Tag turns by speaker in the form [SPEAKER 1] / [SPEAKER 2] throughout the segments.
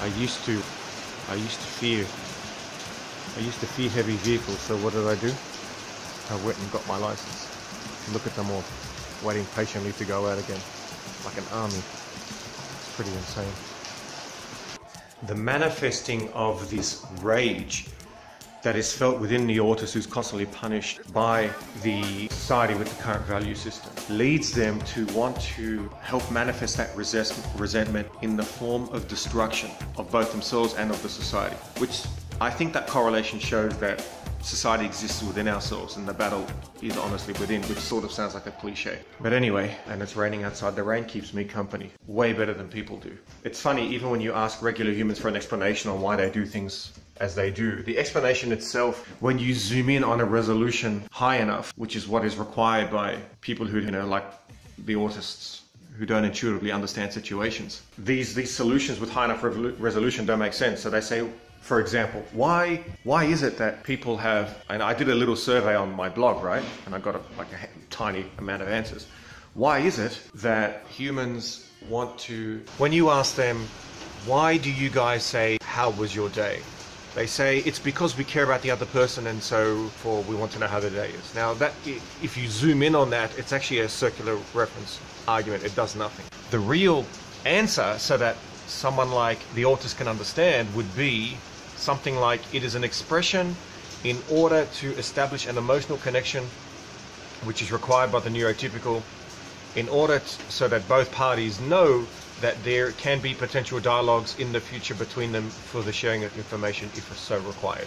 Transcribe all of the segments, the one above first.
[SPEAKER 1] I used to, I used to fear, I used to fear heavy vehicles. So what did I do? I went and got my license. Look at them all, waiting patiently to go out again, like an army. It's pretty insane. The manifesting of this rage that is felt within the autist who's constantly punished by the society with the current value system leads them to want to help manifest that resentment in the form of destruction of both themselves and of the society, which I think that correlation shows that society exists within ourselves and the battle is honestly within, which sort of sounds like a cliche. But anyway, and it's raining outside, the rain keeps me company way better than people do. It's funny, even when you ask regular humans for an explanation on why they do things as they do. The explanation itself, when you zoom in on a resolution high enough, which is what is required by people who, you know, like the autists who don't intuitively understand situations. These, these solutions with high enough resolution don't make sense. So they say, for example, why why is it that people have? And I did a little survey on my blog, right? And I got a, like a tiny amount of answers. Why is it that humans want to? When you ask them, why do you guys say, "How was your day?" They say it's because we care about the other person, and so for we want to know how their day is. Now that if you zoom in on that, it's actually a circular reference argument. It does nothing. The real answer, so that someone like the autist can understand, would be something like it is an expression in order to establish an emotional connection which is required by the neurotypical in order to, so that both parties know that there can be potential dialogues in the future between them for the sharing of information if so required.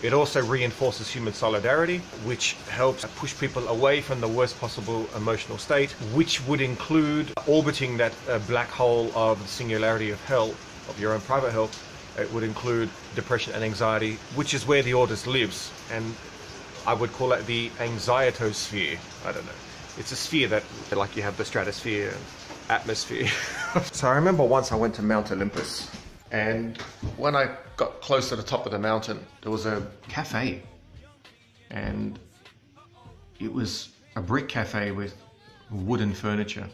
[SPEAKER 1] It also reinforces human solidarity, which helps push people away from the worst possible emotional state, which would include orbiting that uh, black hole of the singularity of hell, of your own private hell, it would include depression and anxiety, which is where the autist lives. And I would call it the anxietosphere. I don't know. It's a sphere that, like you have the stratosphere and atmosphere. so I remember once I went to Mount Olympus. And when I got close to the top of the mountain, there was a cafe. And it was a brick cafe with wooden furniture.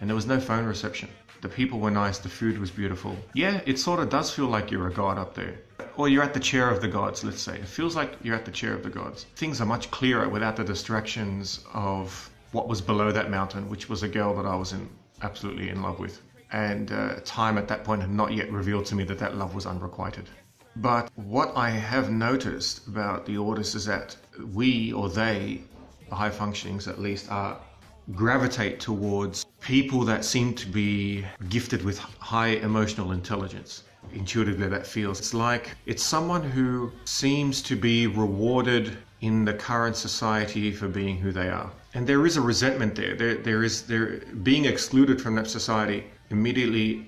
[SPEAKER 1] And there was no phone reception. The people were nice, the food was beautiful. Yeah, it sort of does feel like you're a god up there. Or you're at the chair of the gods, let's say. It feels like you're at the chair of the gods. Things are much clearer without the distractions of what was below that mountain, which was a girl that I was in absolutely in love with. And uh, time at that point had not yet revealed to me that that love was unrequited. But what I have noticed about the autists is that we or they, the high functionings at least, are gravitate towards people that seem to be gifted with high emotional intelligence. Intuitively, that feels it's like it's someone who seems to be rewarded in the current society for being who they are. And there is a resentment there. There, there is they're being excluded from that society immediately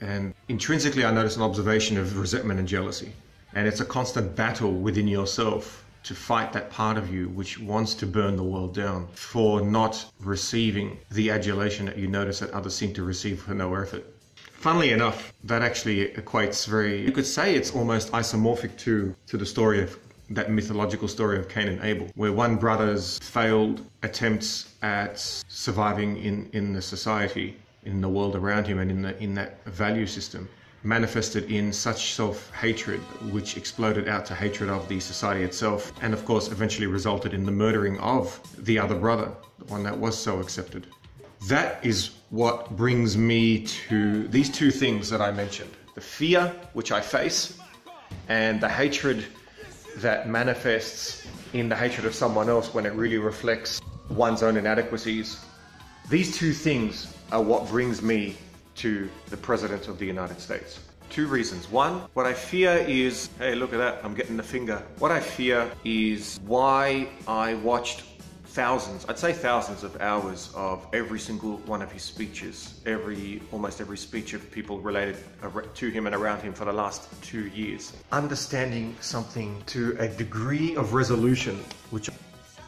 [SPEAKER 1] and intrinsically I notice an observation of resentment and jealousy. And it's a constant battle within yourself to fight that part of you which wants to burn the world down for not receiving the adulation that you notice that others seem to receive for no effort. Funnily enough, that actually equates very, you could say it's almost isomorphic to, to the story of that mythological story of Cain and Abel, where one brother's failed attempts at surviving in, in the society, in the world around him, and in, the, in that value system manifested in such self-hatred which exploded out to hatred of the society itself and of course eventually resulted in the murdering of the other brother the one that was so accepted. That is what brings me to these two things that i mentioned the fear which i face and the hatred that manifests in the hatred of someone else when it really reflects one's own inadequacies these two things are what brings me to the President of the United States. Two reasons. One, what I fear is, hey, look at that, I'm getting the finger. What I fear is why I watched thousands, I'd say thousands of hours of every single one of his speeches, every, almost every speech of people related to him and around him for the last two years. Understanding something to a degree of resolution, which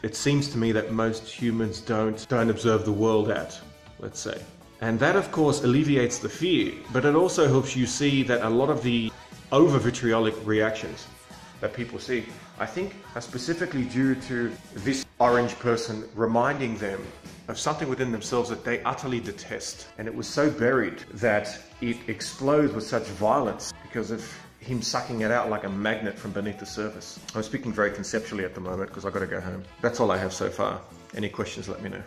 [SPEAKER 1] it seems to me that most humans don't, don't observe the world at, let's say. And that, of course, alleviates the fear, but it also helps you see that a lot of the over vitriolic reactions that people see. I think are specifically due to this orange person reminding them of something within themselves that they utterly detest. And it was so buried that it explodes with such violence because of him sucking it out like a magnet from beneath the surface. I'm speaking very conceptually at the moment because I've got to go home. That's all I have so far. Any questions, let me know.